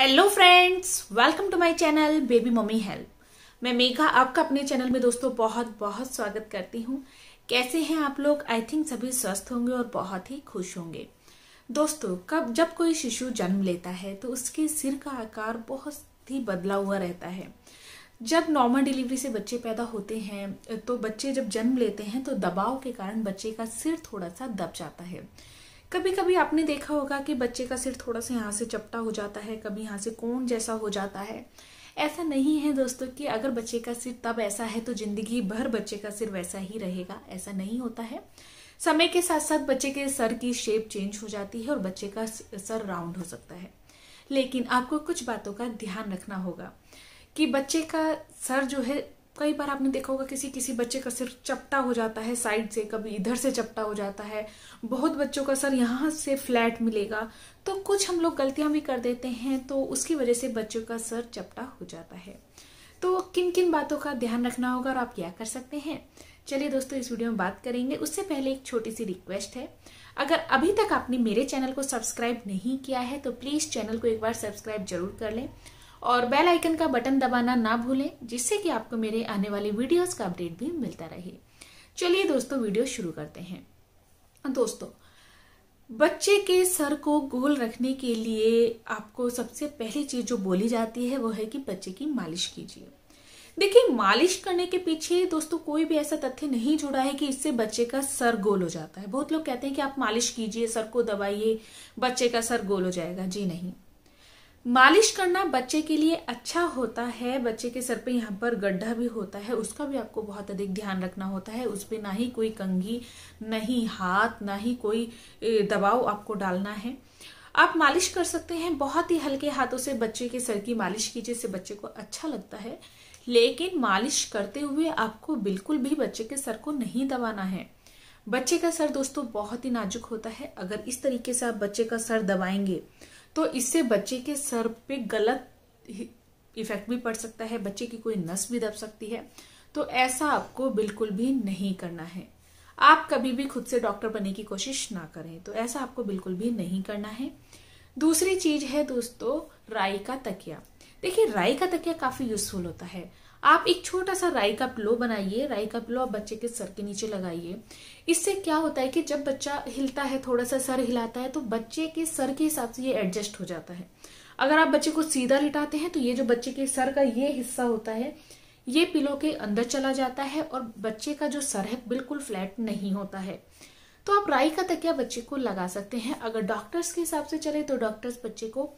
Hello friends welcome to my channel baby mummy help मैं मेघा आपका अपने चैनल में दोस्तों बहुत बहुत स्वागत करती हूँ। कैसे हैं आप लोग? आई थिंक सभी स्वस्थ होंगे और बहुत ही खुश होंगे। दोस्तों, कब, जब कोई शिशु जन्म लेता है तो उसके सिर का आकार बहुत ही बदला हुआ रहता है। जब नॉर्मल डिलीवरी से बच्चे पैदा होते हैं तो बच्चे जब जन्म लेते हैं तो दबाव के कारण बच्चे का सिर थोड़ा सा दब जाता है। कभी कभी आपने देखा होगा कि बच्चे का सिर थोड़ा सा यहाँ से चपटा हो जाता है, कभी यहाँ से कोण जैसा हो जाता है। ऐसा नहीं है दोस्तों कि अगर बच्चे का सिर तब ऐसा है तो ज़िंदगी भर बच्चे का सिर वैसा ही रहेगा, ऐसा नहीं होता है। समय के साथ साथ बच्चे के सर की शेप चेंज हो जाती है और बच्चे का सर राउंड हो सकता है। लेकिन आपको कुछ बातों का ध्यान रखना होगा कि बच्चे का सर जो है कई बार आपने देखा होगा किसी किसी बच्चे का सिर चपटा हो जाता है, साइड से कभी इधर से चपटा हो जाता है। बहुत बच्चों का सर यहाँ से फ्लैट मिलेगा। तो कुछ हम लोग गलतियाँ भी कर देते हैं तो उसकी वजह से बच्चों का सर चपटा हो जाता है। तो किन किन बातों का ध्यान रखना होगा और आप क्या कर सकते हैं? चलिए दोस्तों, इस वीडियो में बात करेंगे। उससे पहले एक छोटी सी रिक्वेस्ट है। अगर अभी तक आपने मेरे चैनल को सब्सक्राइब नहीं किया है तो प्लीज़ चैनल को एक बार सब्सक्राइब ज़रूर कर लें। और बेल आइकन का बटन दबाना ना भूलें, जिससे कि आपको मेरे आने वाले वीडियोस का अपडेट भी मिलता रहे। चलिए दोस्तों वीडियो शुरू करते हैं। दोस्तों, बच्चे के सर को गोल रखने के लिए आपको सबसे पहली चीज़ जो बोली जाती है, वो है कि बच्चे की मालिश कीजिए। देखिए, मालिश करने के पीछे दोस्तों, कोई भी ऐसा तथ्य नहीं जुड़ा है कि इससे बच्चे का सर गोल हो जाता है। बहुत लोग कहते हैं कि आप मालिश कीजिए, सर को दबाइए, बच्चे का सर गोल हो जाएगा। जी नहीं। मालिश करना बच्चे के लिए अच्छा होता है। बच्चे के सर पे यहाँ पर गड्ढा भी होता है। उसका भी आपको बहुत अधिक ध्यान रखना होता है। उस पर ना ही कोई कंघी, ना ही हाथ, ना ही कोई दबाव आपको डालना है। आप मालिश कर सकते हैं। बहुत ही हल्के हाथों से बच्चे के सर की मालिश कीजिए से बच्चे को अच्छा लगता है। लेकिन मालिश करते हुए आपको बिल्कुल भी बच्चे के सर को नहीं दबाना है। बच्चे का सर दोस्तों बहुत ही नाजुक होता है। अगर इस तरीके से आप बच्चे का सर दबाएँगे तो इससे बच्चे के सर पे गलत इफ़ेक्ट भी पड़ सकता है, बच्चे की कोई नस भी दब सकती है। तो ऐसा आपको बिल्कुल भी नहीं करना है। आप कभी भी खुद से डॉक्टर बनने की कोशिश ना करें तो ऐसा आपको बिल्कुल भी नहीं करना है। दूसरी चीज़ है दोस्तों, राई का तकिया। देखिए, राई का तकिया काफ़ी यूजफुल होता है। आप एक छोटा सा राई का पिलो बनाइए, राई का पिलो आप बच्चे के सर के नीचे लगाइए। इससे क्या होता है कि जब बच्चा हिलता है, थोड़ा सा सर हिलाता है तो बच्चे के सर के हिसाब से ये एडजस्ट हो जाता है। अगर आप बच्चे को सीधा लिटाते हैं तो ये जो बच्चे के सर का ये हिस्सा होता है, ये पिलो के अंदर चला जाता है और बच्चे का जो सर है, बिल्कुल फ्लैट नहीं होता है। तो आप राई का तकिया बच्चे को लगा सकते हैं। अगर डॉक्टर्स के हिसाब से चले तो डॉक्टर्स बच्चे को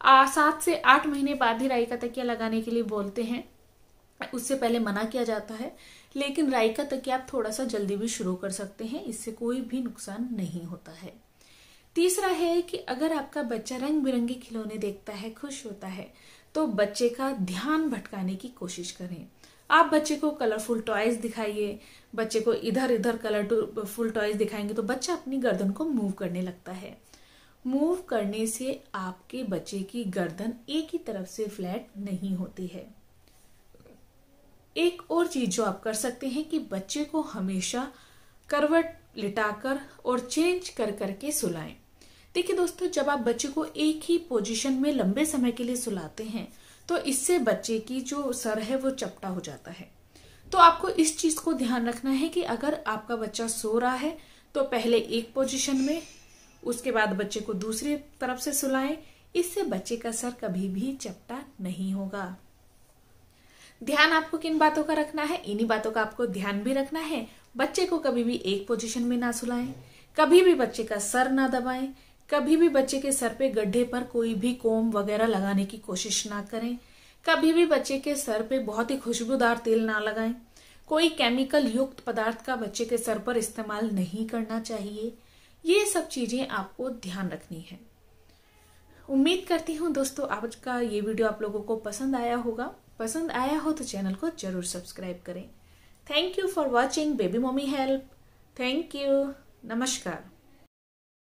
सात से आठ महीने बाद ही राई का तकिया लगाने के लिए बोलते हैं। उससे पहले मना किया जाता है, लेकिन राई का तकिया आप थोड़ा सा जल्दी भी शुरू कर सकते हैं, इससे कोई भी नुकसान नहीं होता है। तीसरा है कि अगर आपका बच्चा रंग बिरंगे खिलौने देखता है, खुश होता है तो बच्चे का ध्यान भटकाने की कोशिश करें। आप बच्चे को कलरफुल टॉयज दिखाइए, बच्चे को इधर इधर कलरफुल टॉयज दिखाएँगे तो बच्चा अपनी गर्दन को मूव करने लगता है। मूव करने से आपके बच्चे की गर्दन एक ही तरफ़ से फ्लैट नहीं होती है। एक और चीज़ जो आप कर सकते हैं कि बच्चे को हमेशा करवट लिटाकर और चेंज कर करके सुलाएँ। देखिए दोस्तों, जब आप बच्चे को एक ही पोजीशन में लंबे समय के लिए सुलाते हैं तो इससे बच्चे की जो सर है वो चपटा हो जाता है। तो आपको इस चीज़ को ध्यान रखना है कि अगर आपका बच्चा सो रहा है तो पहले एक पोजीशन में, उसके बाद बच्चे को दूसरी तरफ़ से सुलाएँ। इससे बच्चे का सर कभी भी चपटा नहीं होगा। ध्यान आपको किन बातों का रखना है? इन्हीं बातों का आपको ध्यान भी रखना है। बच्चे को कभी भी एक पोजीशन में ना सुलाएँ। कभी भी बच्चे का सर ना दबाएँ। कभी भी बच्चे के सर पे गड्ढे पर कोई भी कोम वगैरह लगाने की कोशिश ना करें। कभी भी बच्चे के सर पे बहुत ही खुशबूदार तेल ना लगाएँ। कोई केमिकल युक्त पदार्थ का बच्चे के सर पर इस्तेमाल नहीं करना चाहिए। ये सब चीज़ें आपको ध्यान रखनी है। उम्मीद करती हूँ दोस्तों आज का ये वीडियो आप लोगों को पसंद आया होगा। पसंद आया हो तो चैनल को ज़रूर सब्सक्राइब करें। Thank you for watching baby mummy help thank you नमस्कार।